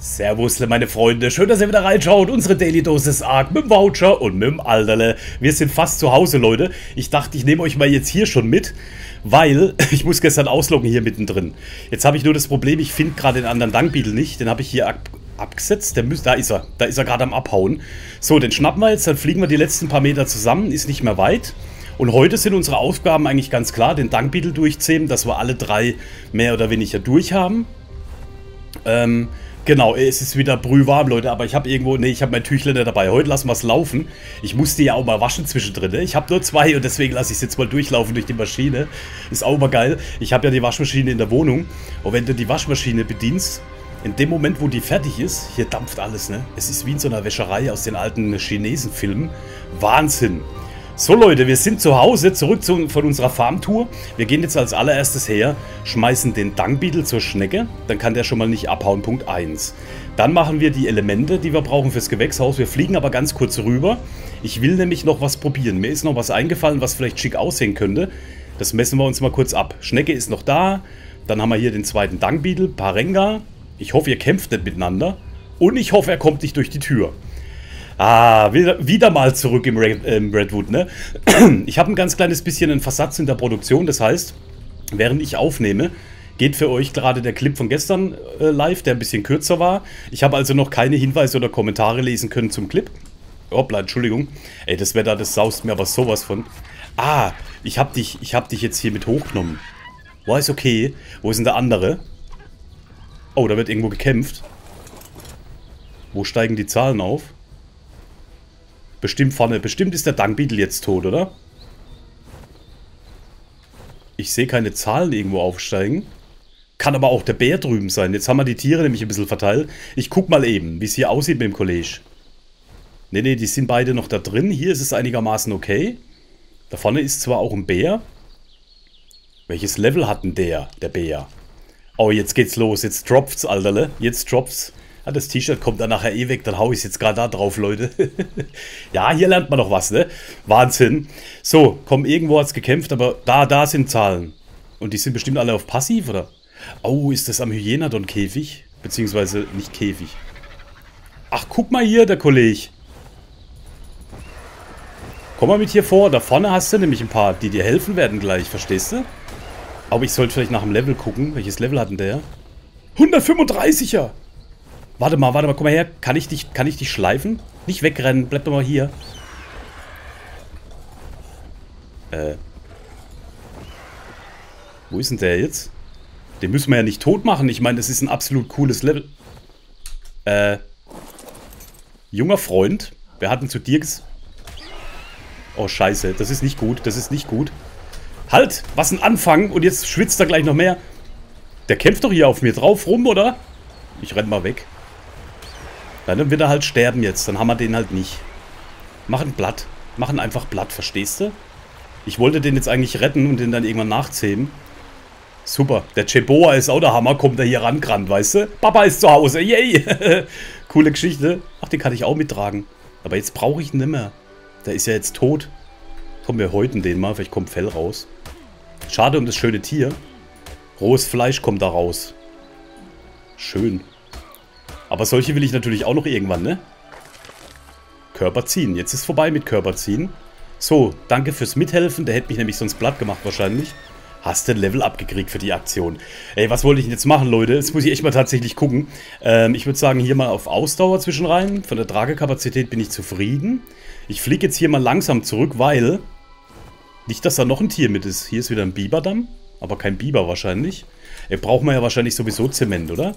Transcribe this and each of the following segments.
Servus, meine Freunde. Schön, dass ihr wieder reinschaut. Unsere Daily Dosis Arc mit dem Voucher und mit dem Alterle. Wir sind fast zu Hause, Leute. Ich dachte, ich nehme euch mal jetzt hier schon mit, weil ich muss gestern ausloggen hier mittendrin. Jetzt habe ich nur das Problem, ich finde gerade den anderen Dankbeetle nicht. Den habe ich hier ab abgesetzt. Der da ist er. Da ist er gerade am Abhauen. So, den schnappen wir jetzt. Dann fliegen wir die letzten paar Meter zusammen. Ist nicht mehr weit. Und heute sind unsere Aufgaben eigentlich ganz klar. Den Dankbeetle durchzähmen, dass wir alle drei mehr oder weniger durch haben. Ähm... Genau, es ist wieder brühwarm, Leute, aber ich habe irgendwo, nee, ich habe mein Tüchlein dabei. Heute lassen wir es laufen. Ich musste ja auch mal waschen zwischendrin, ne? Ich habe nur zwei und deswegen lasse ich es jetzt mal durchlaufen durch die Maschine. Ist auch mal geil. Ich habe ja die Waschmaschine in der Wohnung und wenn du die Waschmaschine bedienst, in dem Moment, wo die fertig ist, hier dampft alles, ne? Es ist wie in so einer Wäscherei aus den alten Chinesenfilmen. Wahnsinn. So Leute, wir sind zu Hause, zurück zu, von unserer Farmtour. Wir gehen jetzt als allererstes her, schmeißen den Dangbeetle zur Schnecke. Dann kann der schon mal nicht abhauen, Punkt 1. Dann machen wir die Elemente, die wir brauchen fürs Gewächshaus. Wir fliegen aber ganz kurz rüber. Ich will nämlich noch was probieren. Mir ist noch was eingefallen, was vielleicht schick aussehen könnte. Das messen wir uns mal kurz ab. Schnecke ist noch da. Dann haben wir hier den zweiten Dangbeetle, Parenga. Ich hoffe, ihr kämpft nicht miteinander. Und ich hoffe, er kommt nicht durch die Tür. Ah, wieder, wieder mal zurück im Red, äh, Redwood, ne? Ich habe ein ganz kleines bisschen einen Versatz in der Produktion, das heißt, während ich aufnehme, geht für euch gerade der Clip von gestern äh, live, der ein bisschen kürzer war. Ich habe also noch keine Hinweise oder Kommentare lesen können zum Clip. Hoppla, Entschuldigung. Ey, das Wetter, das saust mir aber sowas von. Ah, ich hab dich, ich hab dich jetzt hier mit hochgenommen. War ist okay. Wo ist denn der andere? Oh, da wird irgendwo gekämpft. Wo steigen die Zahlen auf? Bestimmt vorne. Bestimmt ist der Dankbeetle jetzt tot, oder? Ich sehe keine Zahlen irgendwo aufsteigen. Kann aber auch der Bär drüben sein. Jetzt haben wir die Tiere nämlich ein bisschen verteilt. Ich guck mal eben, wie es hier aussieht mit dem College. Ne, ne, die sind beide noch da drin. Hier ist es einigermaßen okay. Da vorne ist zwar auch ein Bär. Welches Level hat denn der, der Bär? Oh, jetzt geht's los. Jetzt dropft's, Alterle. Jetzt dropft's. Ah, das T-Shirt kommt dann nachher eh weg, dann hau ich es jetzt gerade da drauf, Leute. ja, hier lernt man noch was, ne? Wahnsinn. So, komm, irgendwo hat es gekämpft, aber da, da sind Zahlen. Und die sind bestimmt alle auf Passiv, oder? Oh, ist das am Hyänodon-Käfig? Beziehungsweise nicht Käfig. Ach, guck mal hier, der Kollege. Komm mal mit hier vor. Da vorne hast du nämlich ein paar, die dir helfen werden gleich, verstehst du? Aber ich sollte vielleicht nach dem Level gucken. Welches Level hat denn der? 135er! Warte mal, warte mal, komm mal her. Kann ich dich, kann ich dich schleifen? Nicht wegrennen, bleib doch mal hier. Äh. Wo ist denn der jetzt? Den müssen wir ja nicht tot machen. Ich meine, das ist ein absolut cooles Level. Äh. Junger Freund. Wir hatten zu dir ges... Oh, scheiße. Das ist nicht gut. Das ist nicht gut. Halt! Was ein Anfang. Und jetzt schwitzt er gleich noch mehr. Der kämpft doch hier auf mir drauf rum, oder? Ich renn mal weg. Dann wird er halt sterben jetzt. Dann haben wir den halt nicht. Machen Blatt. Machen einfach Blatt, verstehst du? Ich wollte den jetzt eigentlich retten und den dann irgendwann nachzähmen. Super. Der Cheboa ist auch der Hammer. Kommt er hier rangerannt, weißt du? Papa ist zu Hause. Yay. Coole Geschichte. Ach, den kann ich auch mittragen. Aber jetzt brauche ich ihn nicht mehr. Der ist ja jetzt tot. Komm, wir häuten den mal. Vielleicht kommt Fell raus. Schade um das schöne Tier. Rohes Fleisch kommt da raus. Schön. Aber solche will ich natürlich auch noch irgendwann, ne? Körper ziehen. Jetzt ist vorbei mit Körper ziehen. So, danke fürs Mithelfen. Der hätte mich nämlich sonst platt gemacht wahrscheinlich. Hast du ein Level abgekriegt für die Aktion. Ey, was wollte ich denn jetzt machen, Leute? Jetzt muss ich echt mal tatsächlich gucken. Ähm, ich würde sagen, hier mal auf Ausdauer zwischenrein. Von der Tragekapazität bin ich zufrieden. Ich fliege jetzt hier mal langsam zurück, weil... Nicht, dass da noch ein Tier mit ist. Hier ist wieder ein Biberdamm. Aber kein Biber wahrscheinlich. Ey, braucht man ja wahrscheinlich sowieso Zement, oder?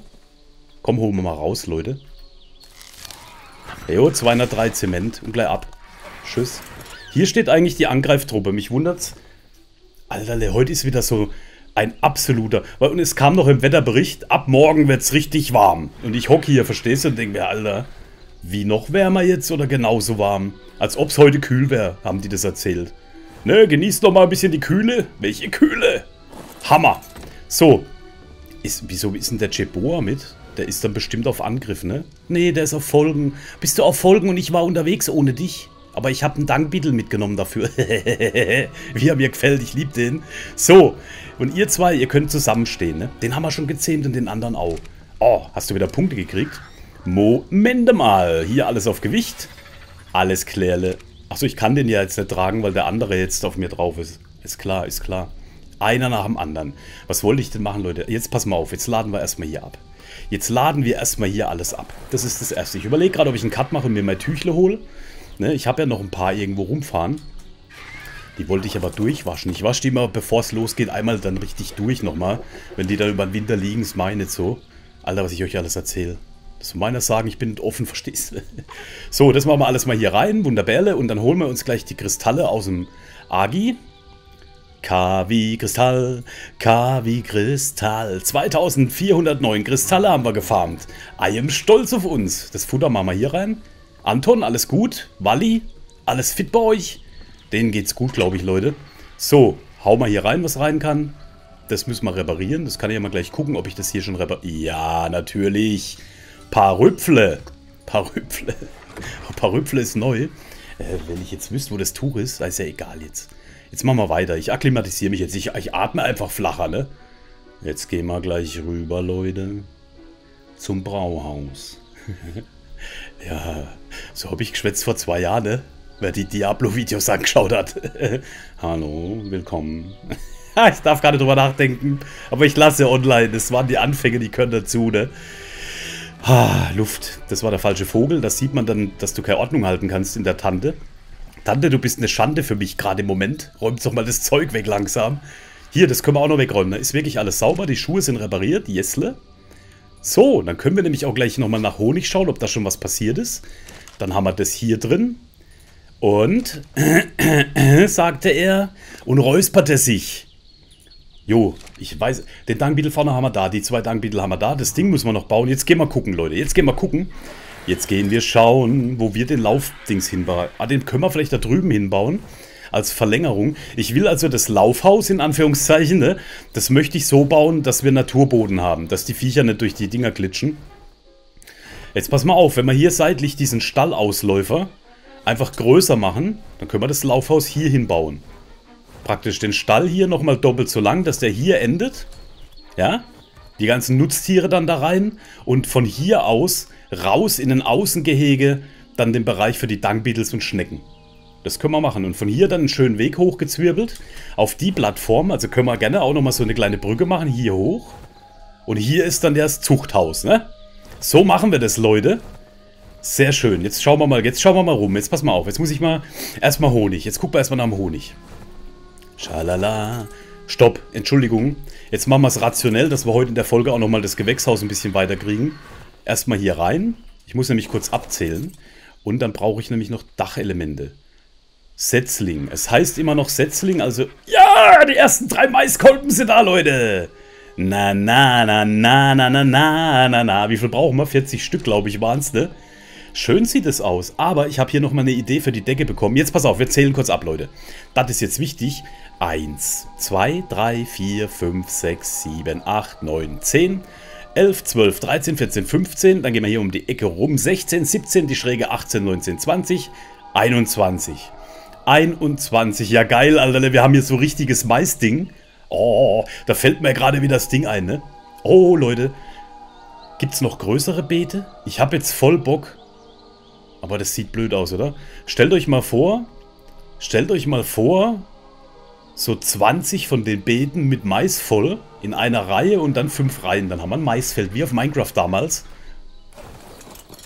Komm, holen wir mal raus, Leute. Jo, 203 Zement und gleich ab. Tschüss. Hier steht eigentlich die Angreiftruppe. Mich wundert's. Alter, heute ist wieder so ein absoluter... Und es kam noch im Wetterbericht, ab morgen wird's richtig warm. Und ich hocke hier, verstehst du, und denke mir, Alter, wie noch wärmer jetzt oder genauso warm? Als ob's heute kühl wäre, haben die das erzählt. Ne, genießt doch mal ein bisschen die Kühle. Welche Kühle? Hammer. So. Ist, wieso ist denn der Jeboa mit? Der ist dann bestimmt auf Angriff, ne? Nee, der ist auf Folgen. Bist du auf Folgen und ich war unterwegs ohne dich? Aber ich habe einen Dankbittel mitgenommen dafür. Wie er mir gefällt, ich liebe den. So, und ihr zwei, ihr könnt zusammenstehen, ne? Den haben wir schon gezähmt und den anderen auch. Oh, hast du wieder Punkte gekriegt? Moment mal. Hier alles auf Gewicht. Alles klärle. Achso, ich kann den ja jetzt nicht tragen, weil der andere jetzt auf mir drauf ist. Ist klar, ist klar. Einer nach dem anderen. Was wollte ich denn machen, Leute? Jetzt pass mal auf. Jetzt laden wir erstmal hier ab. Jetzt laden wir erstmal hier alles ab. Das ist das Erste. Ich überlege gerade, ob ich einen Cut mache und mir mein Tüchle hole. Ne, ich habe ja noch ein paar irgendwo rumfahren. Die wollte ich aber durchwaschen. Ich wasche die mal, bevor es losgeht, einmal dann richtig durch nochmal. Wenn die dann über den Winter liegen, ist meine nicht so. Alter, was ich euch alles erzähle. Ist meiner sagen, ich bin offen, verstehst du? So, das machen wir alles mal hier rein. Wunderbärle. Und dann holen wir uns gleich die Kristalle aus dem Agi. K wie Kristall, K wie Kristall. 2409 Kristalle haben wir gefarmt. I am stolz auf uns. Das Futter machen wir hier rein. Anton, alles gut? Walli, alles fit bei euch? Denen geht's gut, glaube ich, Leute. So, hau mal hier rein, was rein kann. Das müssen wir reparieren. Das kann ich ja mal gleich gucken, ob ich das hier schon repariere. Ja, natürlich. Paar Rüpfle. Paar Rüpfle. Paar Rüpfle ist neu. Äh, wenn ich jetzt wüsste, wo das Tuch ist, ist ja egal jetzt. Jetzt machen wir weiter. Ich akklimatisiere mich jetzt. Ich, ich atme einfach flacher, ne? Jetzt gehen wir gleich rüber, Leute. Zum Brauhaus. ja, so habe ich geschwätzt vor zwei Jahren, ne? Wer die Diablo-Videos angeschaut hat. Hallo, willkommen. ich darf gar nicht drüber nachdenken, aber ich lasse online. Das waren die Anfänge, die können dazu, ne? Ah, Luft. Das war der falsche Vogel. Das sieht man dann, dass du keine Ordnung halten kannst in der Tante. Tante, du bist eine Schande für mich gerade im Moment. Räumt doch mal das Zeug weg langsam. Hier, das können wir auch noch wegräumen. Da ist wirklich alles sauber. Die Schuhe sind repariert. Jesle. So, dann können wir nämlich auch gleich nochmal nach Honig schauen, ob da schon was passiert ist. Dann haben wir das hier drin. Und, sagte er, und räusperte sich. Jo, ich weiß, den Dangbeetle vorne haben wir da, die zwei Dangbeetle haben wir da. Das Ding müssen wir noch bauen. Jetzt gehen wir gucken, Leute. Jetzt gehen wir gucken. Jetzt gehen wir schauen, wo wir den Laufdings hinbauen. Ah, den können wir vielleicht da drüben hinbauen als Verlängerung. Ich will also das Laufhaus in Anführungszeichen, ne, das möchte ich so bauen, dass wir Naturboden haben, dass die Viecher nicht durch die Dinger glitschen. Jetzt pass mal auf, wenn wir hier seitlich diesen Stallausläufer einfach größer machen, dann können wir das Laufhaus hier hinbauen. Praktisch den Stall hier nochmal doppelt so lang, dass der hier endet. Ja, die ganzen Nutztiere dann da rein und von hier aus raus in ein Außengehege dann den Bereich für die Dungbeetles und Schnecken. Das können wir machen. Und von hier dann einen schönen Weg hochgezwirbelt. Auf die Plattform. Also können wir gerne auch nochmal so eine kleine Brücke machen. Hier hoch. Und hier ist dann das Zuchthaus, ne? So machen wir das, Leute. Sehr schön. Jetzt schauen wir mal, jetzt schauen wir mal rum. Jetzt pass mal auf. Jetzt muss ich mal erstmal Honig. Jetzt gucken wir erstmal nach dem Honig. Schalala. Stopp. Entschuldigung. Jetzt machen wir es rationell, dass wir heute in der Folge auch nochmal das Gewächshaus ein bisschen weiter kriegen. Erstmal hier rein. Ich muss nämlich kurz abzählen. Und dann brauche ich nämlich noch Dachelemente. Setzling. Es heißt immer noch Setzling, also... Ja, die ersten drei Maiskolben sind da, Leute. Na, na, na, na, na, na, na, na, na. Wie viel brauchen wir? 40 Stück, glaube ich, waren es, ne? Schön sieht es aus, aber ich habe hier nochmal eine Idee für die Decke bekommen. Jetzt pass auf, wir zählen kurz ab, Leute. Das ist jetzt wichtig. 1, 2, 3, 4, 5, 6, 7, 8, 9, 10, 11, 12, 13, 14, 15. Dann gehen wir hier um die Ecke rum. 16, 17, die Schräge 18, 19, 20, 21. 21. Ja geil, Alter. Wir haben hier so richtiges Maisding. Oh, da fällt mir gerade wieder das Ding ein, ne? Oh, Leute. Gibt es noch größere Beete? Ich habe jetzt voll Bock. Aber das sieht blöd aus, oder? Stellt euch mal vor, stellt euch mal vor, so 20 von den Beeten mit Mais voll in einer Reihe und dann fünf Reihen. Dann haben wir ein Maisfeld, wie auf Minecraft damals.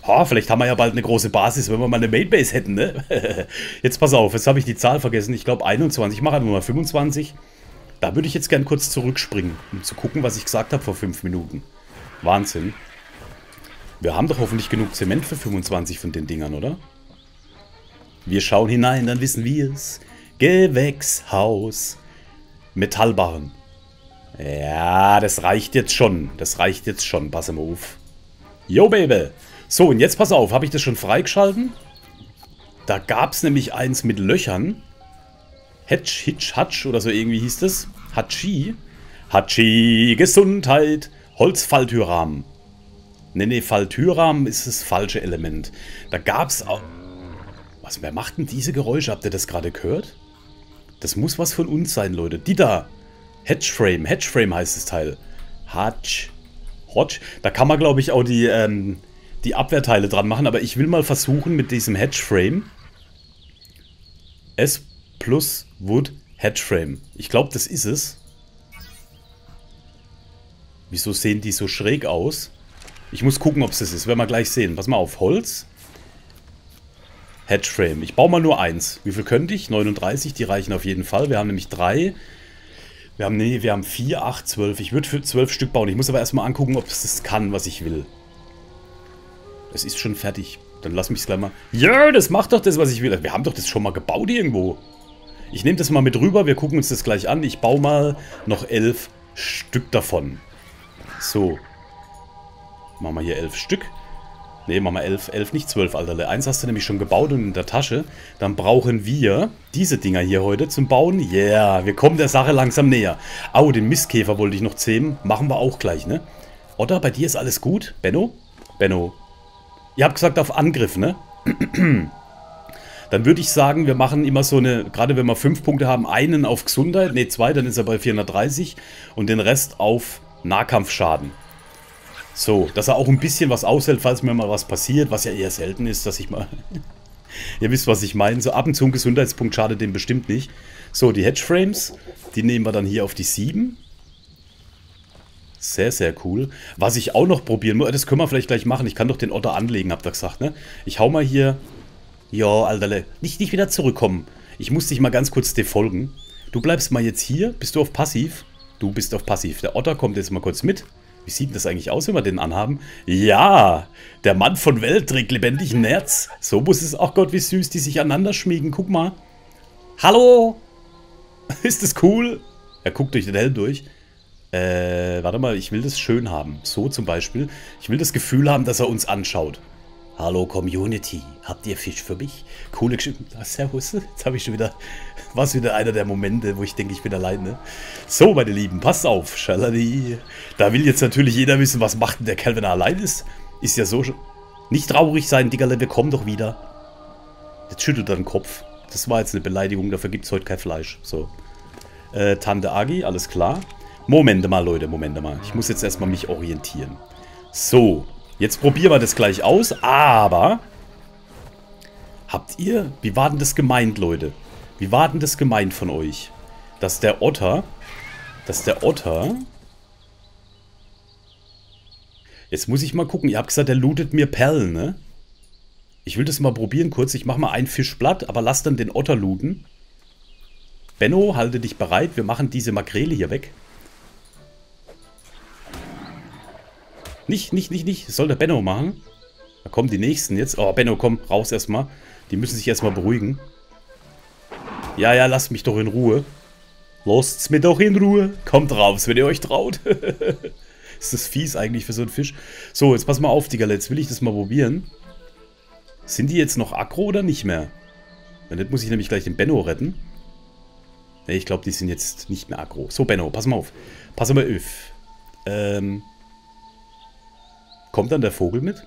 Oh, vielleicht haben wir ja bald eine große Basis, wenn wir mal eine Mainbase hätten, ne? jetzt pass auf, jetzt habe ich die Zahl vergessen. Ich glaube 21. Ich mache einfach mal 25. Da würde ich jetzt gern kurz zurückspringen, um zu gucken, was ich gesagt habe vor 5 Minuten. Wahnsinn. Wir haben doch hoffentlich genug Zement für 25 von den Dingern, oder? Wir schauen hinein, dann wissen wir es. Gewächshaus. Metallbarren. Ja, das reicht jetzt schon. Das reicht jetzt schon. Pass mal auf. Yo, Baby. So, und jetzt pass auf, habe ich das schon freigeschalten? Da gab es nämlich eins mit Löchern. Hatch, Hitch, Hatch oder so irgendwie hieß das. Hachi. Hachi, Gesundheit. Holzfalltürrahmen. Ne, ne, Falltürrahmen ist das falsche Element. Da gab es auch... Was, wer macht denn diese Geräusche? Habt ihr das gerade gehört? Das muss was von uns sein, Leute. Die da. Hatchframe. Hatchframe heißt das Teil. Hatch. Rotsch. Da kann man, glaube ich, auch die, ähm, die Abwehrteile dran machen. Aber ich will mal versuchen mit diesem Hedge-Frame. S plus Wood Hedge-Frame. Ich glaube, das ist es. Wieso sehen die so schräg aus? Ich muss gucken, ob es das ist. Werden wir gleich sehen. Pass mal auf. Holz. Hedge-Frame. Ich baue mal nur eins. Wie viel könnte ich? 39. Die reichen auf jeden Fall. Wir haben nämlich drei. Wir haben, nee, wir haben 4, 8, 12. Ich würde für 12 Stück bauen. Ich muss aber erstmal angucken, ob es das kann, was ich will. Es ist schon fertig. Dann lass mich es gleich mal... Ja, das macht doch das, was ich will. Wir haben doch das schon mal gebaut irgendwo. Ich nehme das mal mit rüber. Wir gucken uns das gleich an. Ich baue mal noch 11 Stück davon. So. Machen wir hier 11 Stück. Ne, machen wir 11, 11, nicht 12, Alter. Eins hast du nämlich schon gebaut und in der Tasche. Dann brauchen wir diese Dinger hier heute zum Bauen. Yeah, wir kommen der Sache langsam näher. Au, den Mistkäfer wollte ich noch zähmen. Machen wir auch gleich, ne? Otter, bei dir ist alles gut? Benno? Benno. Ihr habt gesagt auf Angriff, ne? Dann würde ich sagen, wir machen immer so eine, gerade wenn wir 5 Punkte haben, einen auf Gesundheit, ne, zwei, dann ist er bei 430 und den Rest auf Nahkampfschaden. So, dass er auch ein bisschen was aushält, falls mir mal was passiert, was ja eher selten ist, dass ich mal... Ihr wisst, was ich meine. So ab und zu ein Gesundheitspunkt schadet dem bestimmt nicht. So, die Hedge-Frames, die nehmen wir dann hier auf die 7. Sehr, sehr cool. Was ich auch noch probieren muss, das können wir vielleicht gleich machen. Ich kann doch den Otter anlegen, habt ihr gesagt, ne? Ich hau mal hier... Ja, Alter, nicht, nicht wieder zurückkommen. Ich muss dich mal ganz kurz dir folgen. Du bleibst mal jetzt hier. Bist du auf Passiv? Du bist auf Passiv. Der Otter kommt jetzt mal kurz mit. Wie sieht denn das eigentlich aus, wenn wir den anhaben? Ja, der Mann von Welt trägt lebendig ein Herz. So muss es auch Gott, wie süß die sich aneinander schmiegen. Guck mal. Hallo? Ist das cool? Er guckt durch den Helm durch. Äh, warte mal, ich will das schön haben. So zum Beispiel. Ich will das Gefühl haben, dass er uns anschaut. Hallo Community, habt ihr Fisch für mich? Coole Geschichte. Ah, servus, jetzt habe ich schon wieder, war es wieder einer der Momente, wo ich denke, ich bin alleine. So, meine Lieben, passt auf, Schaladi. Da will jetzt natürlich jeder wissen, was macht denn der Kerl, wenn er allein ist? Ist ja so schon. Nicht traurig sein, Diggerle, wir kommen doch wieder. Jetzt schüttelt er den Kopf. Das war jetzt eine Beleidigung, dafür gibt es heute kein Fleisch. So. Äh, Tante Agi, alles klar. Momente mal, Leute, Momente mal. Ich muss jetzt erstmal mich orientieren. So, Jetzt probieren wir das gleich aus, aber... Habt ihr... Wie war denn das gemeint, Leute? Wie war denn das gemeint von euch? Dass der Otter... Dass der Otter... Jetzt muss ich mal gucken. Ihr habt gesagt, der lootet mir Perlen, ne? Ich will das mal probieren kurz. Ich mache mal ein Fischblatt, aber lass dann den Otter looten. Benno, halte dich bereit. Wir machen diese Makrele hier weg. Nicht, nicht, nicht, nicht. Das soll der Benno machen. Da kommen die nächsten jetzt. Oh, Benno, komm, raus erstmal. Die müssen sich erstmal beruhigen. Ja, ja, lasst mich doch in Ruhe. Lasst's mir doch in Ruhe. Kommt raus, wenn ihr euch traut. ist das fies eigentlich für so einen Fisch. So, jetzt pass mal auf, Digga. Jetzt will ich das mal probieren. Sind die jetzt noch aggro oder nicht mehr? Wenn nicht, muss ich nämlich gleich den Benno retten. Ne, ich glaube, die sind jetzt nicht mehr aggro. So, Benno, pass mal auf. Pass mal auf. Ähm... Kommt dann der Vogel mit?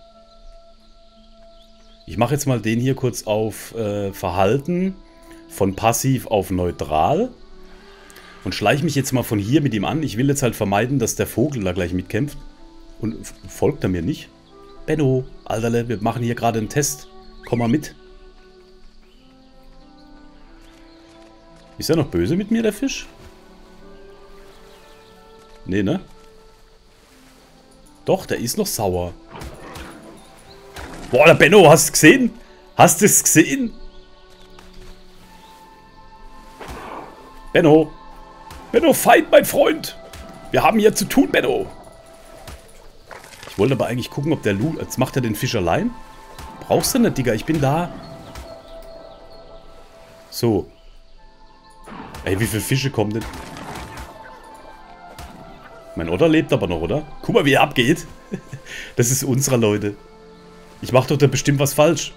Ich mache jetzt mal den hier kurz auf äh, Verhalten von passiv auf neutral. Und schleiche mich jetzt mal von hier mit ihm an. Ich will jetzt halt vermeiden, dass der Vogel da gleich mitkämpft. Und folgt er mir nicht? Benno, Alterle, wir machen hier gerade einen Test. Komm mal mit. Ist er noch böse mit mir, der Fisch? Nee, ne? Doch, der ist noch sauer. Boah, der Benno, hast du gesehen? Hast du es gesehen? Benno. Benno, Feind, mein Freund. Wir haben hier zu tun, Benno. Ich wollte aber eigentlich gucken, ob der Lu... Jetzt macht er den Fisch allein. Brauchst du nicht, Digga. Ich bin da. So. Ey, wie viele Fische kommen denn? Mein Otter lebt aber noch, oder? Guck mal, wie er abgeht. Das ist unserer, Leute. Ich mach doch da bestimmt was falsch.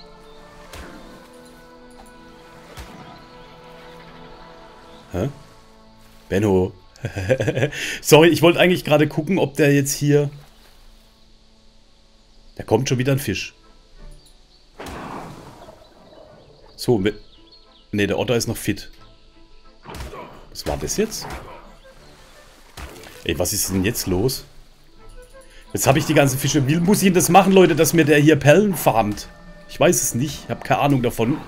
Benno. Sorry, ich wollte eigentlich gerade gucken, ob der jetzt hier... Da kommt schon wieder ein Fisch. So, mit... Ne, der Otter ist noch fit. Was war das jetzt? Ey, was ist denn jetzt los? Jetzt habe ich die ganzen Fische. Wie muss ich denn das machen, Leute, dass mir der hier Perlen farmt? Ich weiß es nicht. Ich habe keine Ahnung davon.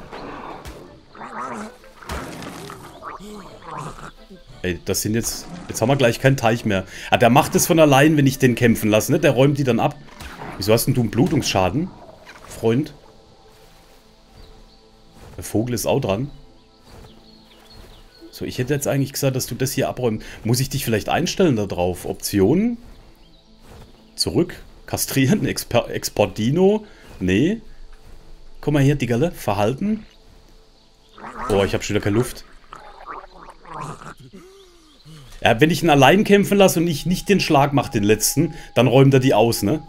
Ey, das sind jetzt... Jetzt haben wir gleich keinen Teich mehr. Ah, der macht es von allein, wenn ich den kämpfen lasse, ne? Der räumt die dann ab. Wieso hast denn du einen Blutungsschaden, Freund? Der Vogel ist auch dran. So, ich hätte jetzt eigentlich gesagt, dass du das hier abräumst. Muss ich dich vielleicht einstellen da drauf? Optionen? Zurück? Kastrieren? Exper Exportino? Nee. Komm mal her, Diggerle. Verhalten. Oh, ich habe schon wieder keine Luft. Ja, wenn ich ihn allein kämpfen lasse und ich nicht den Schlag mache, den letzten, dann räumt er die aus, ne?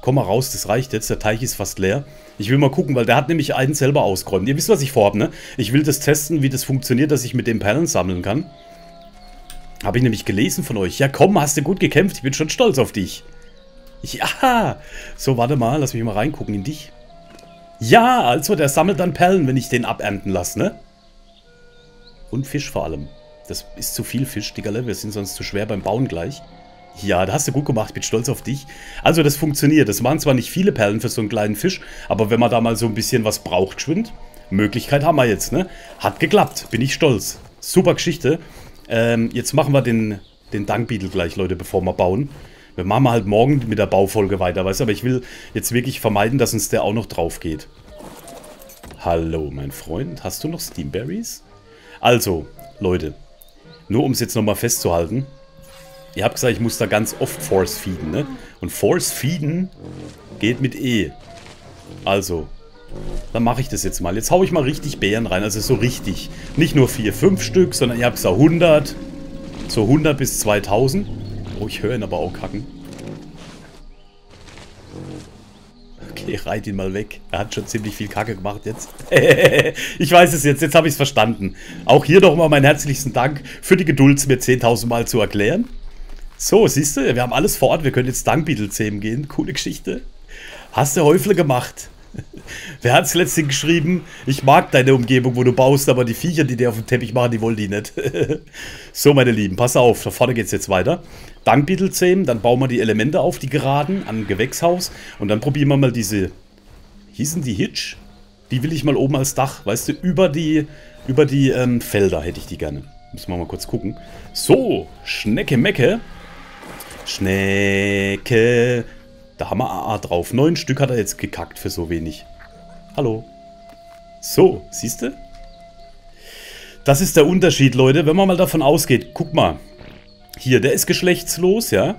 Komm mal raus, das reicht jetzt. Der Teich ist fast leer. Ich will mal gucken, weil der hat nämlich einen selber ausgeräumt. Ihr wisst, was ich vorhabe, ne? Ich will das testen, wie das funktioniert, dass ich mit den Perlen sammeln kann. Habe ich nämlich gelesen von euch. Ja komm, hast du gut gekämpft. Ich bin schon stolz auf dich. Ja. So, warte mal. Lass mich mal reingucken in dich. Ja, also der sammelt dann Perlen, wenn ich den abernten lasse, ne? Und Fisch vor allem. Das ist zu viel Fisch, Digga. Wir sind sonst zu schwer beim Bauen gleich. Ja, da hast du gut gemacht. Ich bin stolz auf dich. Also, das funktioniert. Das waren zwar nicht viele Perlen für so einen kleinen Fisch, aber wenn man da mal so ein bisschen was braucht, schwind, Möglichkeit haben wir jetzt, ne? Hat geklappt. Bin ich stolz. Super Geschichte. Ähm, jetzt machen wir den, den Dankbeetle gleich, Leute, bevor wir bauen. Wir machen halt morgen mit der Baufolge weiter, weißt du? Aber ich will jetzt wirklich vermeiden, dass uns der auch noch drauf geht. Hallo, mein Freund. Hast du noch Steamberries? Also, Leute, nur um es jetzt nochmal festzuhalten. Ihr habt gesagt, ich muss da ganz oft Force feeden, ne? Und Force feeden geht mit E. Also, dann mache ich das jetzt mal. Jetzt haue ich mal richtig Bären rein, also so richtig. Nicht nur 4, 5 Stück, sondern ihr habt gesagt 100. So 100 bis 2000. Oh, ich höre ihn aber auch kacken. Okay, reit ihn mal weg. Er hat schon ziemlich viel Kacke gemacht jetzt. ich weiß es jetzt, jetzt habe ich es verstanden. Auch hier nochmal meinen herzlichsten Dank für die Geduld, es mir 10.000 Mal zu erklären. So, siehst du, wir haben alles vor Ort. Wir können jetzt Dankbeetle zähmen gehen. Coole Geschichte. Hast du Häufle gemacht. Wer hat es letztens geschrieben? Ich mag deine Umgebung, wo du baust, aber die Viecher, die dir auf dem Teppich machen, die wollen die nicht. so, meine Lieben, pass auf, da vorne geht es jetzt weiter. Dankbeetle zähmen, dann bauen wir die Elemente auf, die geraden, an Gewächshaus. Und dann probieren wir mal diese, hießen die Hitch? Die will ich mal oben als Dach, weißt du, über die, über die ähm, Felder hätte ich die gerne. Müssen wir mal kurz gucken. So, Schnecke Mecke. Schnecke. Da haben wir AA drauf. Neun Stück hat er jetzt gekackt für so wenig. Hallo. So, siehst du? Das ist der Unterschied, Leute. Wenn man mal davon ausgeht, guck mal. Hier, der ist geschlechtslos, ja.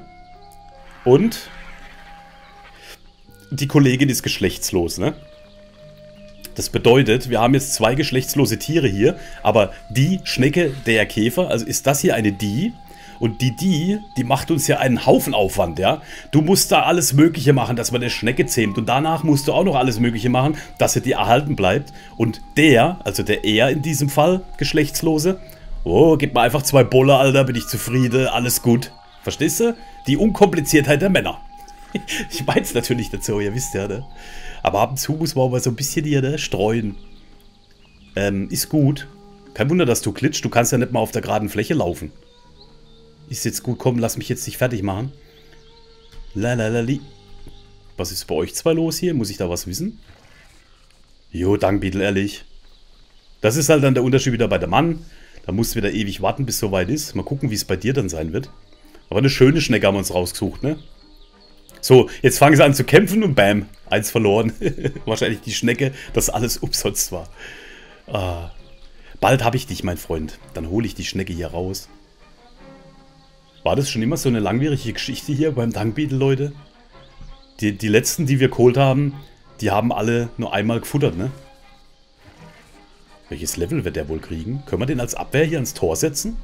Und die Kollegin ist geschlechtslos, ne? Das bedeutet, wir haben jetzt zwei geschlechtslose Tiere hier, aber die Schnecke, der Käfer, also ist das hier eine die und die, die, die macht uns ja einen Haufen Aufwand, ja. Du musst da alles Mögliche machen, dass man eine Schnecke zähmt. Und danach musst du auch noch alles Mögliche machen, dass sie dir erhalten bleibt. Und der, also der er in diesem Fall, Geschlechtslose, oh, gib mir einfach zwei Boller, Alter, bin ich zufrieden, alles gut. Verstehst du? Die Unkompliziertheit der Männer. ich mein's natürlich dazu, ihr wisst ja, ne? Aber ab und zu muss man auch mal so ein bisschen hier, ne, streuen. Ähm, ist gut. Kein Wunder, dass du glitscht. Du kannst ja nicht mal auf der geraden Fläche laufen. Ist jetzt gut, komm, lass mich jetzt nicht fertig machen. Lalalali. Was ist bei euch zwei los hier? Muss ich da was wissen? Jo, dank Beetle, ehrlich. Das ist halt dann der Unterschied wieder bei der Mann. Da musst du wieder ewig warten, bis soweit ist. Mal gucken, wie es bei dir dann sein wird. Aber eine schöne Schnecke haben wir uns rausgesucht, ne? So, jetzt fangen sie an zu kämpfen und bam, eins verloren. Wahrscheinlich die Schnecke, dass alles umsonst war. Ah. Bald habe ich dich, mein Freund. Dann hole ich die Schnecke hier raus. War das schon immer so eine langwierige Geschichte hier beim Dankbeetle, Leute? Die, die letzten, die wir geholt haben, die haben alle nur einmal gefuttert, ne? Welches Level wird der wohl kriegen? Können wir den als Abwehr hier ans Tor setzen?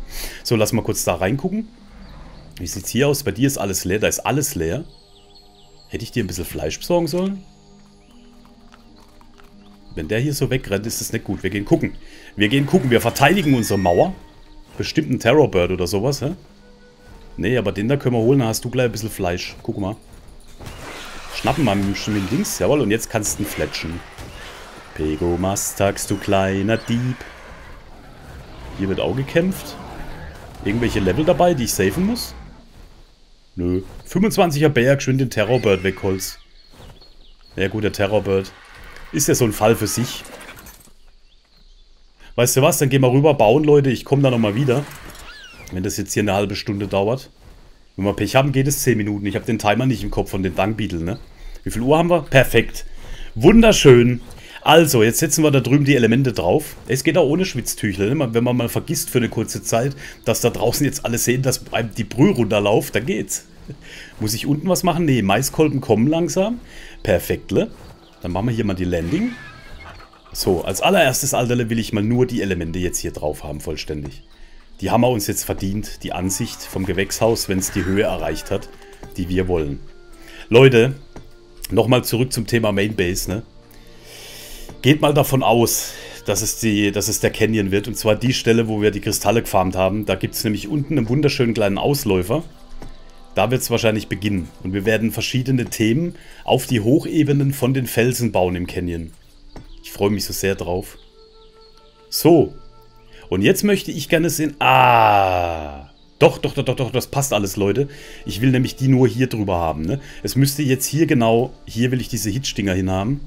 So, lass mal kurz da reingucken. Wie sieht's hier aus? Bei dir ist alles leer. Da ist alles leer. Hätte ich dir ein bisschen Fleisch besorgen sollen? Wenn der hier so wegrennt, ist das nicht gut. Wir gehen gucken. Wir gehen gucken. Wir verteidigen unsere Mauer. Bestimmt ein Terrorbird oder sowas, hä? Nee, aber den da können wir holen, dann hast du gleich ein bisschen Fleisch. Guck mal. Schnappen wir mit dem Dings. Jawohl, und jetzt kannst du ihn fletschen. Pego Mastax, du kleiner Dieb. Hier wird auch gekämpft. Irgendwelche Level dabei, die ich safen muss? Nö. 25er Berg, schön den Terrorbird wegholz. Ja gut, der Terrorbird. Ist ja so ein Fall für sich. Weißt du was, dann gehen wir rüber, bauen, Leute. Ich komme da nochmal wieder. Wenn das jetzt hier eine halbe Stunde dauert. Wenn wir Pech haben, geht es 10 Minuten. Ich habe den Timer nicht im Kopf von den Dangbeetle, ne? Wie viel Uhr haben wir? Perfekt. Wunderschön. Also, jetzt setzen wir da drüben die Elemente drauf. Es geht auch ohne Schwitztüchle. Ne? Wenn man mal vergisst für eine kurze Zeit, dass da draußen jetzt alle sehen, dass die Brühe runterläuft, dann geht's. Muss ich unten was machen? Nee, Maiskolben kommen langsam. Perfektle. Dann machen wir hier mal die Landing. So, als allererstes, Alterle, will ich mal nur die Elemente jetzt hier drauf haben, vollständig. Die haben wir uns jetzt verdient, die Ansicht vom Gewächshaus, wenn es die Höhe erreicht hat, die wir wollen. Leute, nochmal zurück zum Thema Mainbase, ne? Geht mal davon aus, dass es, die, dass es der Canyon wird. Und zwar die Stelle, wo wir die Kristalle gefarmt haben. Da gibt es nämlich unten einen wunderschönen kleinen Ausläufer. Da wird es wahrscheinlich beginnen. Und wir werden verschiedene Themen auf die Hochebenen von den Felsen bauen im Canyon. Ich freue mich so sehr drauf. So. Und jetzt möchte ich gerne sehen... Ah... Doch, doch, doch, doch, doch, das passt alles, Leute. Ich will nämlich die nur hier drüber haben, ne? Es müsste jetzt hier genau... Hier will ich diese Hitchdinger hinhaben.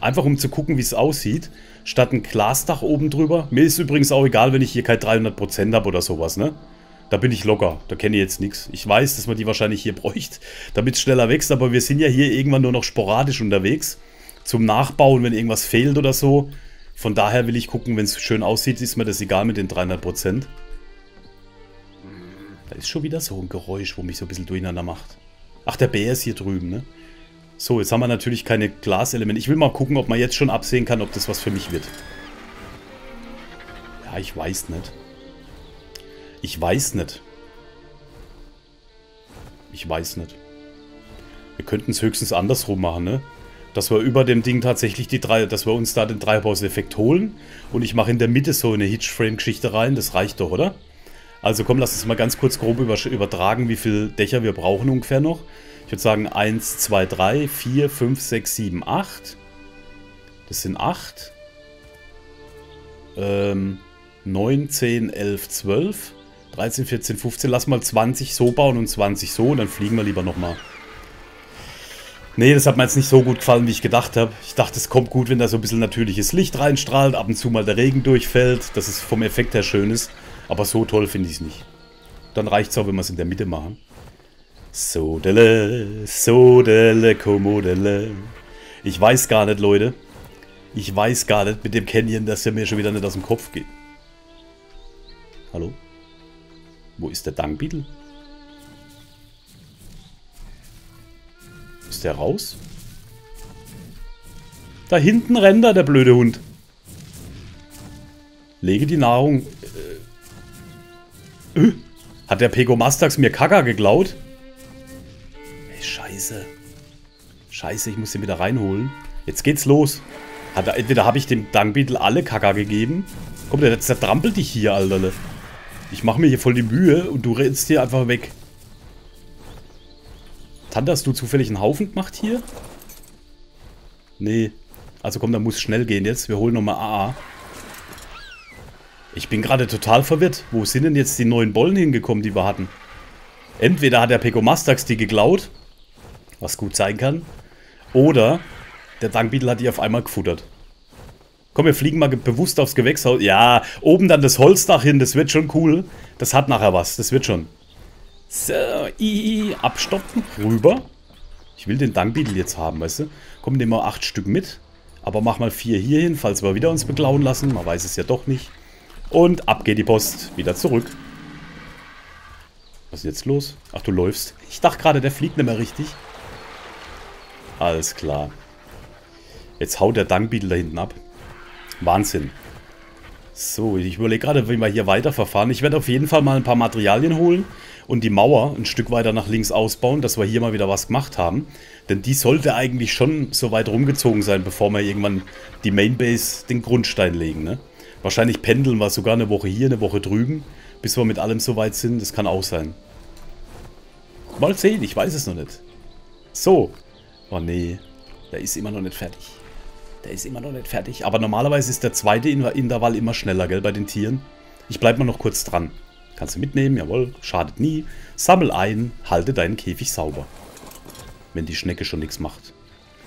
Einfach um zu gucken, wie es aussieht. Statt ein Glasdach oben drüber. Mir ist übrigens auch egal, wenn ich hier kein 300% habe oder sowas, ne? Da bin ich locker. Da kenne ich jetzt nichts. Ich weiß, dass man die wahrscheinlich hier bräuchte, damit es schneller wächst. Aber wir sind ja hier irgendwann nur noch sporadisch unterwegs. Zum Nachbauen, wenn irgendwas fehlt oder so. Von daher will ich gucken, wenn es schön aussieht, ist mir das egal mit den 300%. Da ist schon wieder so ein Geräusch, wo mich so ein bisschen durcheinander macht. Ach, der Bär ist hier drüben, ne? So, jetzt haben wir natürlich keine Glaselemente. Ich will mal gucken, ob man jetzt schon absehen kann, ob das was für mich wird. Ja, ich weiß nicht. Ich weiß nicht. Ich weiß nicht. Wir könnten es höchstens andersrum machen, ne? Dass wir über dem Ding tatsächlich die drei, dass wir uns da den Treibhauseffekt holen. Und ich mache in der Mitte so eine Hitchframe-Geschichte rein. Das reicht doch, oder? Also komm, lass uns mal ganz kurz grob übertragen, wie viele Dächer wir brauchen ungefähr noch. Ich würde sagen 1, 2, 3, 4, 5, 6, 7, 8. Das sind 8. Ähm, 9, 10, 11, 12. 13, 14, 15, lass mal 20 so bauen und 20 so und dann fliegen wir lieber nochmal. Nee, das hat mir jetzt nicht so gut gefallen, wie ich gedacht habe. Ich dachte, es kommt gut, wenn da so ein bisschen natürliches Licht reinstrahlt, ab und zu mal der Regen durchfällt, dass es vom Effekt her schön ist. Aber so toll finde ich es nicht. Dann reicht es auch, wenn wir es in der Mitte machen. Sodele, Sodele, Komodele. Ich weiß gar nicht, Leute. Ich weiß gar nicht mit dem Canyon, dass er mir schon wieder nicht aus dem Kopf geht. Hallo? Wo ist der Dangbeetle? Ist der raus? Da hinten rennt er, der blöde Hund. Lege die Nahrung... Äh, äh, hat der Pegomastax mir Kaka geklaut? Ey, scheiße. Scheiße, ich muss den wieder reinholen. Jetzt geht's los. Hat er, entweder habe ich dem Dangbeetle alle Kaka gegeben. Komm, der zertrampelt dich hier, Alter. Ich mache mir hier voll die Mühe und du rennst hier einfach weg. Tante, hast du zufällig einen Haufen gemacht hier? Nee. Also komm, da muss schnell gehen jetzt. Wir holen nochmal AA. Ich bin gerade total verwirrt. Wo sind denn jetzt die neuen Bollen hingekommen, die wir hatten? Entweder hat der Pekomastax die geklaut, was gut sein kann, oder der Dankbeetle hat die auf einmal gefuttert. Komm, wir fliegen mal bewusst aufs Gewächshaus. Ja, oben dann das Holzdach hin, das wird schon cool. Das hat nachher was, das wird schon. So, i, abstoppen, rüber. Ich will den Dankbeetle jetzt haben, weißt du. Komm, nehmen wir acht Stück mit. Aber mach mal vier hier hin, falls wir wieder uns beklauen lassen. Man weiß es ja doch nicht. Und ab geht die Post. Wieder zurück. Was ist jetzt los? Ach, du läufst. Ich dachte gerade, der fliegt nicht mehr richtig. Alles klar. Jetzt haut der Dankbeetle da hinten ab. Wahnsinn. So, ich überlege gerade, wie wir hier weiterverfahren. Ich werde auf jeden Fall mal ein paar Materialien holen und die Mauer ein Stück weiter nach links ausbauen, dass wir hier mal wieder was gemacht haben. Denn die sollte eigentlich schon so weit rumgezogen sein, bevor wir irgendwann die Mainbase den Grundstein legen. Ne? Wahrscheinlich pendeln wir sogar eine Woche hier, eine Woche drüben, bis wir mit allem so weit sind. Das kann auch sein. Mal sehen, ich weiß es noch nicht. So. Oh nee, der ist immer noch nicht fertig. Der ist immer noch nicht fertig. Aber normalerweise ist der zweite Intervall immer schneller, gell, bei den Tieren. Ich bleib mal noch kurz dran. Kannst du mitnehmen, jawohl, schadet nie. Sammel ein, halte deinen Käfig sauber. Wenn die Schnecke schon nichts macht.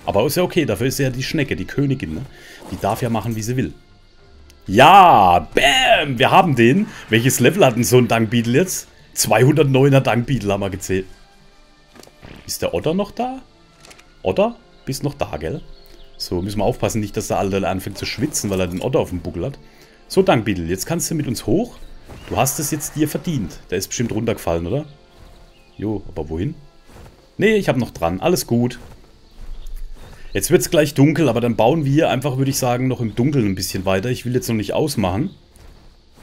Aber ist ja okay, dafür ist ja die Schnecke, die Königin, ne? Die darf ja machen, wie sie will. Ja, bam, wir haben den. Welches Level hat denn so ein Dankbeetle jetzt? 209er Dankbeetle haben wir gezählt. Ist der Otter noch da? Otter? Bist noch da, gell? So, müssen wir aufpassen, nicht, dass der Alte anfängt zu schwitzen, weil er den Otter auf dem Buckel hat. So, Dankbeetle, jetzt kannst du mit uns hoch. Du hast es jetzt dir verdient. Der ist bestimmt runtergefallen, oder? Jo, aber wohin? Nee, ich habe noch dran. Alles gut. Jetzt wird es gleich dunkel, aber dann bauen wir einfach, würde ich sagen, noch im Dunkeln ein bisschen weiter. Ich will jetzt noch nicht ausmachen.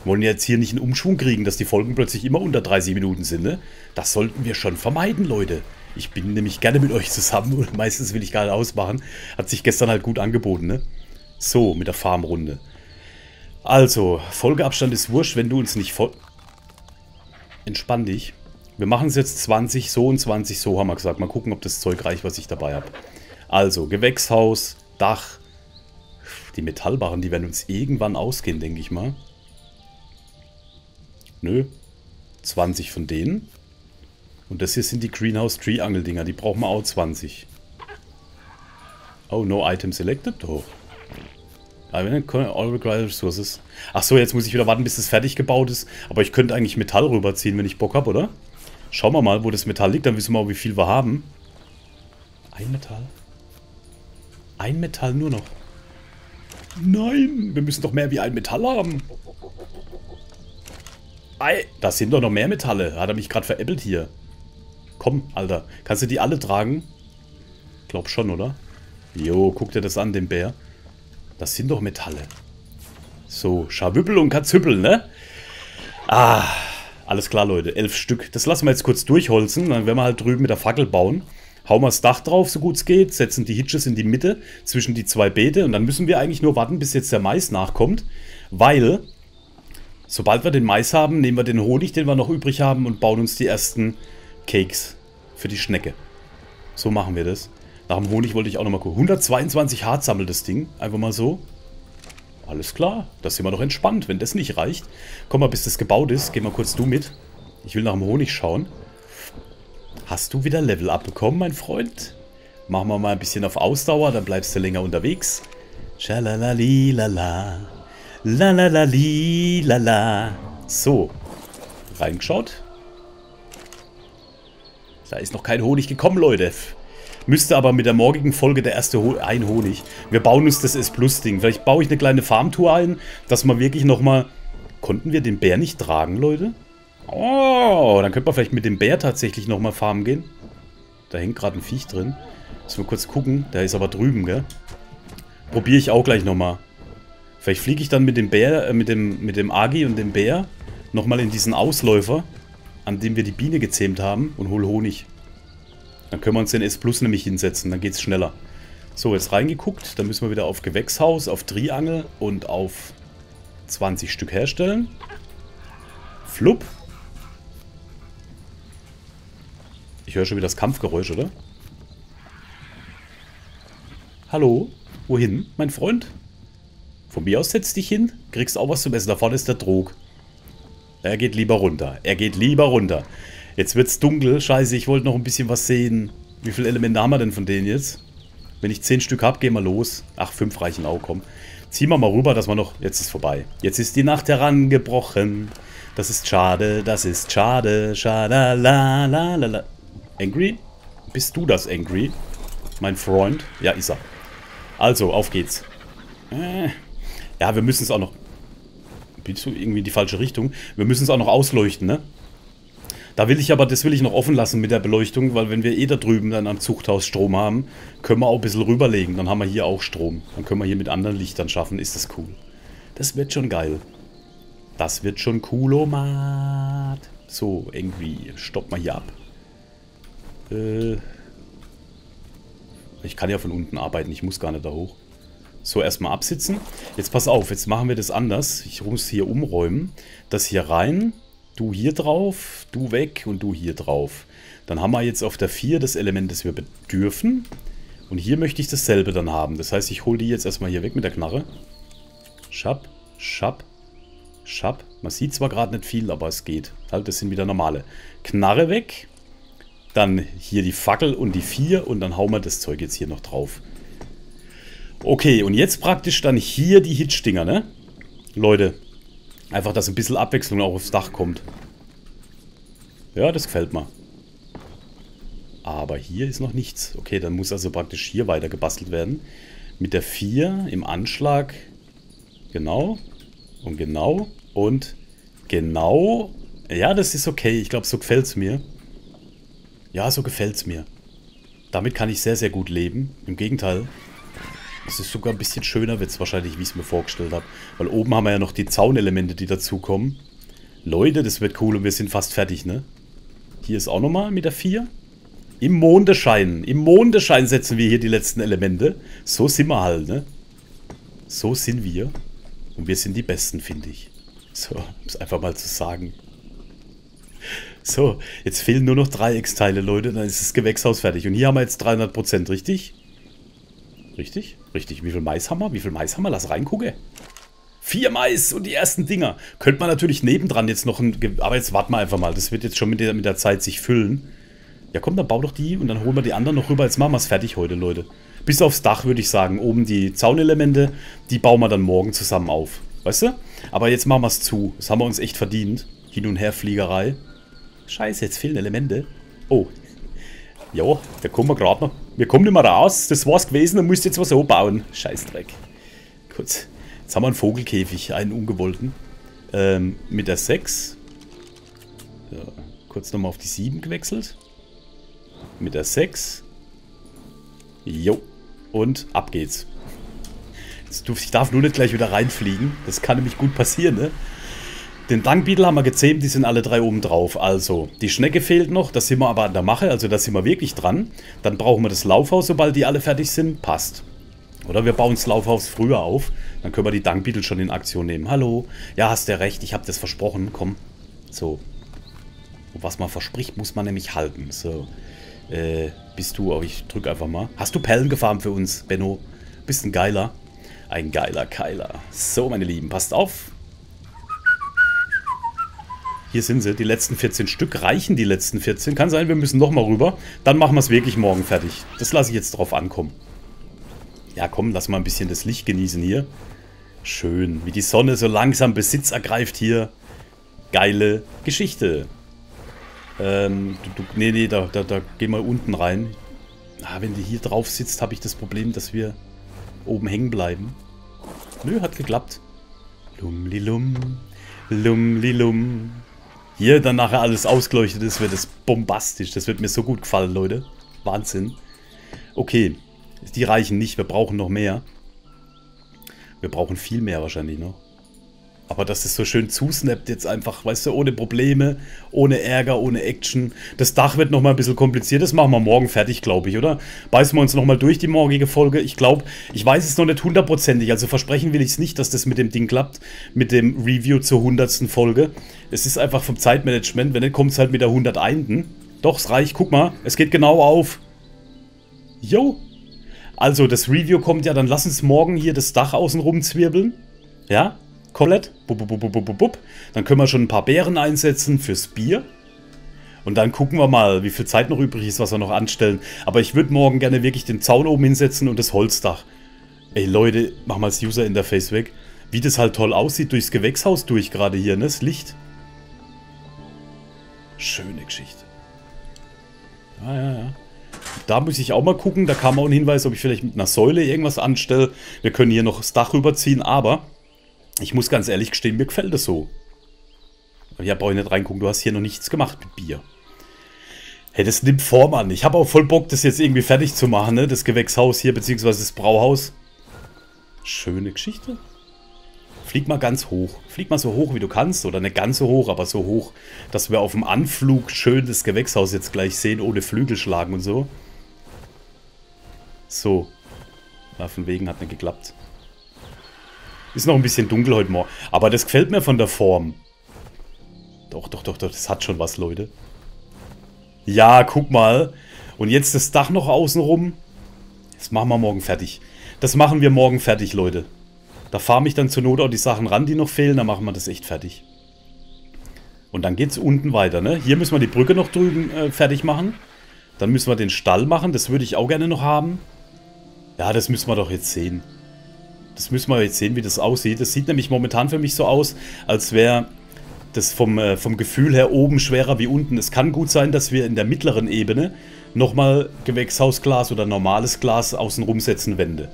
Wir wollen jetzt hier nicht einen Umschwung kriegen, dass die Folgen plötzlich immer unter 30 Minuten sind, ne? Das sollten wir schon vermeiden, Leute. Ich bin nämlich gerne mit euch zusammen und meistens will ich gar nicht ausmachen. Hat sich gestern halt gut angeboten, ne? So, mit der Farmrunde. Also, Folgeabstand ist wurscht, wenn du uns nicht voll... Entspann dich. Wir machen es jetzt 20 so und 20 so, haben wir gesagt. Mal gucken, ob das Zeug reicht, was ich dabei habe. Also, Gewächshaus, Dach. Die Metallbarren, die werden uns irgendwann ausgehen, denke ich mal. Nö. 20 von denen. Und das hier sind die Greenhouse Triangle Dinger. Die brauchen wir auch 20. Oh, no item selected? Doch. All required resources. Achso, jetzt muss ich wieder warten, bis das fertig gebaut ist. Aber ich könnte eigentlich Metall rüberziehen, wenn ich Bock habe, oder? Schauen wir mal, wo das Metall liegt. Dann wissen wir auch, wie viel wir haben. Ein Metall? Ein Metall nur noch. Nein, wir müssen doch mehr wie ein Metall haben. Ei, das sind doch noch mehr Metalle. Hat er mich gerade veräppelt hier. Komm, Alter. Kannst du die alle tragen? Glaub schon, oder? Jo, guck dir das an, den Bär. Das sind doch Metalle. So, Scharwüppel und Katzüppel, ne? Ah, alles klar, Leute. Elf Stück. Das lassen wir jetzt kurz durchholzen. Dann werden wir halt drüben mit der Fackel bauen. Hauen wir das Dach drauf, so gut es geht, setzen die Hitches in die Mitte zwischen die zwei Beete und dann müssen wir eigentlich nur warten, bis jetzt der Mais nachkommt, weil sobald wir den Mais haben, nehmen wir den Honig, den wir noch übrig haben und bauen uns die ersten Cakes für die Schnecke. So machen wir das. Nach dem Honig wollte ich auch nochmal gucken. 122 Harz sammelt das Ding, einfach mal so. Alles klar, das sind wir doch entspannt, wenn das nicht reicht. Komm mal, bis das gebaut ist, geh mal kurz du mit. Ich will nach dem Honig schauen. Hast du wieder Level abbekommen, mein Freund? Machen wir mal ein bisschen auf Ausdauer, dann bleibst du länger unterwegs. Schalalali lala. Lalalali lala. So. Reingeschaut. Da ist noch kein Honig gekommen, Leute. Müsste aber mit der morgigen Folge der erste Ho ein Honig. Wir bauen uns das S-Plus-Ding. Vielleicht baue ich eine kleine Farmtour ein, dass wir wirklich nochmal... Konnten wir den Bär nicht tragen, Leute? Oh, dann könnte man vielleicht mit dem Bär tatsächlich nochmal farmen gehen. Da hängt gerade ein Viech drin. Müssen wir kurz gucken. Der ist aber drüben, gell? Probiere ich auch gleich nochmal. Vielleicht fliege ich dann mit dem Bär, äh, mit dem, mit dem Agi und dem Bär nochmal in diesen Ausläufer, an dem wir die Biene gezähmt haben und hol Honig. Dann können wir uns den S Plus nämlich hinsetzen, dann geht es schneller. So, jetzt reingeguckt. Dann müssen wir wieder auf Gewächshaus, auf Triangel und auf 20 Stück herstellen. Flupp. Ich höre schon wieder das Kampfgeräusch, oder? Hallo? Wohin, mein Freund? Von mir aus setz dich hin, kriegst auch was zum Essen. Da vorne ist der Trog. Er geht lieber runter. Er geht lieber runter. Jetzt wird's dunkel. Scheiße, ich wollte noch ein bisschen was sehen. Wie viele Elemente haben wir denn von denen jetzt? Wenn ich 10 Stück habe, gehen wir los. Ach, 5 reichen auch, komm. Ziehen wir mal rüber, dass wir noch... Jetzt ist vorbei. Jetzt ist die Nacht herangebrochen. Das ist schade, das ist schade. Schade, la, la, la, la. Angry? Bist du das, Angry? Mein Freund? Ja, ist er. Also, auf geht's. Äh. Ja, wir müssen es auch noch... Bist du irgendwie in die falsche Richtung? Wir müssen es auch noch ausleuchten, ne? Da will ich aber, das will ich noch offen lassen mit der Beleuchtung, weil wenn wir eh da drüben dann am Zuchthaus Strom haben, können wir auch ein bisschen rüberlegen. Dann haben wir hier auch Strom. Dann können wir hier mit anderen Lichtern schaffen. Ist das cool. Das wird schon geil. Das wird schon coolomat. So, irgendwie stoppen wir hier ab. Äh, ich kann ja von unten arbeiten, ich muss gar nicht da hoch. So, erstmal absitzen. Jetzt pass auf, jetzt machen wir das anders. Ich muss hier umräumen. Das hier rein, du hier drauf, du weg und du hier drauf. Dann haben wir jetzt auf der 4 das Element, das wir bedürfen. Und hier möchte ich dasselbe dann haben. Das heißt, ich hole die jetzt erstmal hier weg mit der Knarre. Schab, schab, Schab. Man sieht zwar gerade nicht viel, aber es geht. Halt, das sind wieder normale. Knarre weg. Dann hier die Fackel und die vier und dann hauen wir das Zeug jetzt hier noch drauf. Okay, und jetzt praktisch dann hier die Hitchdinger, ne? Leute, einfach, dass ein bisschen Abwechslung auch aufs Dach kommt. Ja, das gefällt mir. Aber hier ist noch nichts. Okay, dann muss also praktisch hier weiter gebastelt werden. Mit der 4 im Anschlag. Genau. Und genau. Und genau. Ja, das ist okay. Ich glaube, so gefällt es mir. Ja, so gefällt es mir. Damit kann ich sehr, sehr gut leben. Im Gegenteil. Es ist sogar ein bisschen schöner wird es wahrscheinlich, wie ich es mir vorgestellt habe. Weil oben haben wir ja noch die Zaunelemente, die dazukommen. Leute, das wird cool und wir sind fast fertig, ne? Hier ist auch nochmal mit der 4. Im Mondeschein. Im Mondeschein setzen wir hier die letzten Elemente. So sind wir halt, ne? So sind wir. Und wir sind die Besten, finde ich. So, um es einfach mal zu sagen. So, jetzt fehlen nur noch Dreiecksteile, Leute. Dann ist das Gewächshaus fertig. Und hier haben wir jetzt 300%, richtig? Richtig? Richtig. Wie viel Mais haben wir? Wie viel Mais haben wir? Lass reingucken. Vier Mais und die ersten Dinger. Könnte man natürlich nebendran jetzt noch ein... Ge aber jetzt warten wir einfach mal. Das wird jetzt schon mit der, mit der Zeit sich füllen. Ja komm, dann bau doch die und dann holen wir die anderen noch rüber. Jetzt machen wir es fertig heute, Leute. Bis aufs Dach würde ich sagen. Oben die Zaunelemente, die bauen wir dann morgen zusammen auf. Weißt du? Aber jetzt machen wir es zu. Das haben wir uns echt verdient. Hin- und Herfliegerei. Scheiße, jetzt fehlen Elemente. Oh. Ja, da kommen wir gerade noch. Wir kommen nicht mehr raus. Das war's gewesen und müsst jetzt was bauen. Scheißdreck. Kurz. Jetzt haben wir einen Vogelkäfig, einen ungewollten. Ähm, mit der 6. Ja, kurz nochmal auf die 7 gewechselt. Mit der 6. Jo. Und ab geht's. Ich darf nur nicht gleich wieder reinfliegen. Das kann nämlich gut passieren, ne? Den Dankbeetle haben wir gezähmt, die sind alle drei oben drauf. Also, die Schnecke fehlt noch, das sind wir aber an der Mache, also da sind wir wirklich dran. Dann brauchen wir das Laufhaus, sobald die alle fertig sind. Passt. Oder wir bauen das Laufhaus früher auf, dann können wir die Dankbeetle schon in Aktion nehmen. Hallo, ja, hast du recht, ich habe das versprochen, komm. So. Und was man verspricht, muss man nämlich halten. So. Äh, bist du, aber ich drück einfach mal. Hast du Perlen gefahren für uns, Benno? Bist ein Geiler. Ein geiler Keiler. So, meine Lieben, passt auf. Hier sind sie, die letzten 14 Stück. Reichen die letzten 14? Kann sein, wir müssen nochmal rüber. Dann machen wir es wirklich morgen fertig. Das lasse ich jetzt drauf ankommen. Ja, komm, lass mal ein bisschen das Licht genießen hier. Schön, wie die Sonne so langsam Besitz ergreift hier. Geile Geschichte. Ähm, du, du, nee, nee, da, da, da geh mal unten rein. Ah, wenn du hier drauf sitzt, habe ich das Problem, dass wir oben hängen bleiben. Nö, hat geklappt. Lumlilum, lumlilum. Hier dann nachher alles ausgeleuchtet ist, wird es bombastisch. Das wird mir so gut gefallen, Leute. Wahnsinn. Okay, die reichen nicht, wir brauchen noch mehr. Wir brauchen viel mehr wahrscheinlich noch. Aber dass es so schön zusnappt jetzt einfach, weißt du, ohne Probleme, ohne Ärger, ohne Action. Das Dach wird nochmal ein bisschen kompliziert, das machen wir morgen fertig, glaube ich, oder? Beißen wir uns nochmal durch die morgige Folge. Ich glaube, ich weiß es noch nicht hundertprozentig, also versprechen will ich es nicht, dass das mit dem Ding klappt, mit dem Review zur hundertsten Folge. Es ist einfach vom Zeitmanagement, wenn nicht, kommt es halt mit der 101. Doch, es reicht, guck mal, es geht genau auf. Jo. Also, das Review kommt ja, dann lass uns morgen hier das Dach außen zwirbeln. Ja, komplett. Bup, bup, bup, dann können wir schon ein paar Beeren einsetzen fürs Bier. Und dann gucken wir mal, wie viel Zeit noch übrig ist, was wir noch anstellen. Aber ich würde morgen gerne wirklich den Zaun oben hinsetzen und das Holzdach. Ey Leute, mach mal das User-Interface weg. Wie das halt toll aussieht, durchs Gewächshaus durch gerade hier, ne? Das Licht. Schöne Geschichte. Ah, ja, ja. Da muss ich auch mal gucken. Da kam auch ein Hinweis, ob ich vielleicht mit einer Säule irgendwas anstelle. Wir können hier noch das Dach rüberziehen, aber ich muss ganz ehrlich gestehen, mir gefällt das so. Ja, brauche ich nicht reingucken, du hast hier noch nichts gemacht mit Bier. Hey, das nimmt Form an. Ich habe auch voll Bock, das jetzt irgendwie fertig zu machen, ne? Das Gewächshaus hier, beziehungsweise das Brauhaus. Schöne Geschichte. Flieg mal ganz hoch. Flieg mal so hoch, wie du kannst. Oder nicht ganz so hoch, aber so hoch, dass wir auf dem Anflug schön das Gewächshaus jetzt gleich sehen, ohne Flügelschlagen und so. So. Ja, von wegen hat nicht geklappt. Ist noch ein bisschen dunkel heute Morgen. Aber das gefällt mir von der Form. Doch, doch, doch, doch. Das hat schon was, Leute. Ja, guck mal. Und jetzt das Dach noch außenrum. Das machen wir morgen fertig. Das machen wir morgen fertig, Leute. Da farme ich dann zur Not auch die Sachen ran, die noch fehlen. Dann machen wir das echt fertig. Und dann geht es unten weiter. Ne? Hier müssen wir die Brücke noch drüben äh, fertig machen. Dann müssen wir den Stall machen. Das würde ich auch gerne noch haben. Ja, das müssen wir doch jetzt sehen. Das müssen wir jetzt sehen, wie das aussieht. Das sieht nämlich momentan für mich so aus, als wäre das vom, äh, vom Gefühl her oben schwerer wie unten. Es kann gut sein, dass wir in der mittleren Ebene nochmal Gewächshausglas oder normales Glas außen rumsetzen Wände.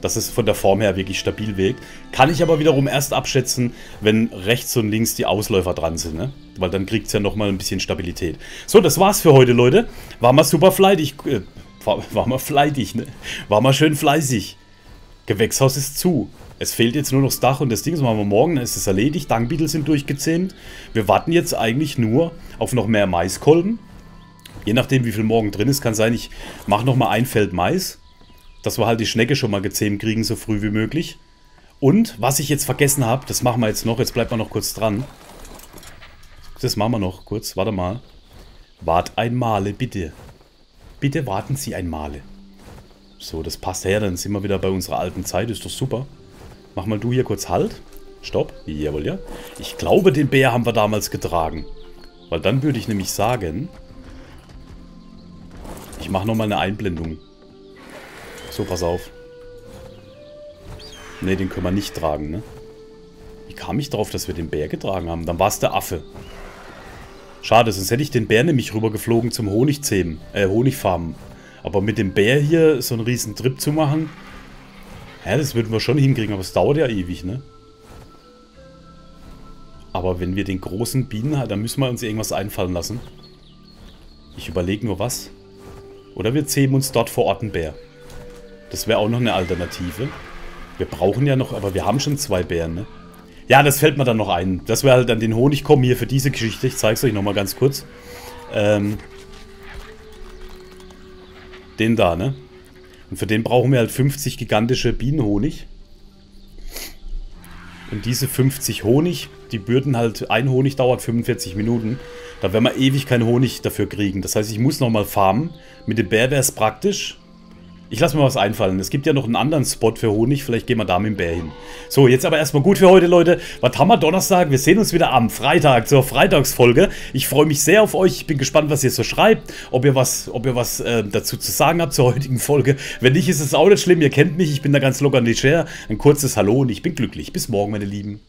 Dass es von der Form her wirklich stabil wirkt. Kann ich aber wiederum erst abschätzen, wenn rechts und links die Ausläufer dran sind. Ne? Weil dann kriegt es ja nochmal ein bisschen Stabilität. So, das war's für heute, Leute. War mal super fleißig. Äh, war, war mal fleißig, ne? War mal schön fleißig. Gewächshaus ist zu. Es fehlt jetzt nur noch das Dach und das Ding, das machen wir morgen, dann ist es erledigt. Dangbiedel sind durchgezähmt. Wir warten jetzt eigentlich nur auf noch mehr Maiskolben. Je nachdem, wie viel morgen drin ist, kann sein, ich mache nochmal ein Feld Mais. Dass wir halt die Schnecke schon mal gezähmt kriegen, so früh wie möglich. Und, was ich jetzt vergessen habe, das machen wir jetzt noch, jetzt bleibt man noch kurz dran. Das machen wir noch kurz, warte mal. Wart ein Male, bitte. Bitte warten Sie ein Male. So, das passt her, dann sind wir wieder bei unserer alten Zeit, ist doch super. Mach mal du hier kurz Halt. Stopp. Jawohl, ja. Ich glaube, den Bär haben wir damals getragen. Weil dann würde ich nämlich sagen... Ich mache nochmal eine Einblendung. So, pass auf. Ne, den können wir nicht tragen, ne? Wie kam ich drauf, dass wir den Bär getragen haben? Dann war es der Affe. Schade, sonst hätte ich den Bär nämlich rübergeflogen zum Honigzähmen, äh, Honigfarmen. Aber mit dem Bär hier so einen riesen Trip zu machen, ja, das würden wir schon hinkriegen, aber es dauert ja ewig, ne? Aber wenn wir den großen Bienen haben, dann müssen wir uns irgendwas einfallen lassen. Ich überlege nur was. Oder wir zähmen uns dort vor Ort einen Bär. Das wäre auch noch eine Alternative. Wir brauchen ja noch, aber wir haben schon zwei Bären, ne? Ja, das fällt mir dann noch ein. Das wäre halt dann den Honig kommen hier für diese Geschichte. Ich zeige es euch nochmal ganz kurz. Ähm, den da, ne? Und für den brauchen wir halt 50 gigantische Bienenhonig. Und diese 50 Honig, die Bürden halt, ein Honig dauert 45 Minuten. Da werden wir ewig keinen Honig dafür kriegen. Das heißt, ich muss nochmal farmen. Mit dem Bär wäre es praktisch. Ich lasse mir was einfallen. Es gibt ja noch einen anderen Spot für Honig. Vielleicht gehen wir da mit dem Bär hin. So, jetzt aber erstmal gut für heute, Leute. Was haben wir Donnerstag? Wir sehen uns wieder am Freitag zur Freitagsfolge. Ich freue mich sehr auf euch. Ich bin gespannt, was ihr so schreibt. Ob ihr was, ob ihr was äh, dazu zu sagen habt zur heutigen Folge. Wenn nicht, ist es auch nicht schlimm. Ihr kennt mich. Ich bin da ganz locker und leger. Ein kurzes Hallo und ich bin glücklich. Bis morgen, meine Lieben.